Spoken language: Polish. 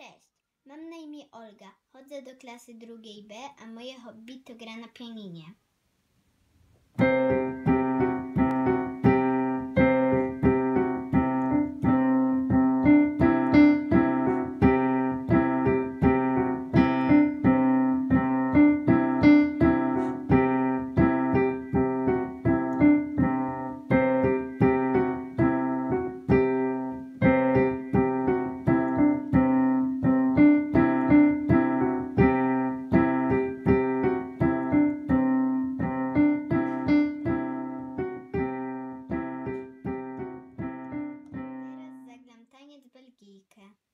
Cześć, mam na imię Olga. Chodzę do klasy drugiej B, a moje hobby to gra na pianinie. Пока-пока.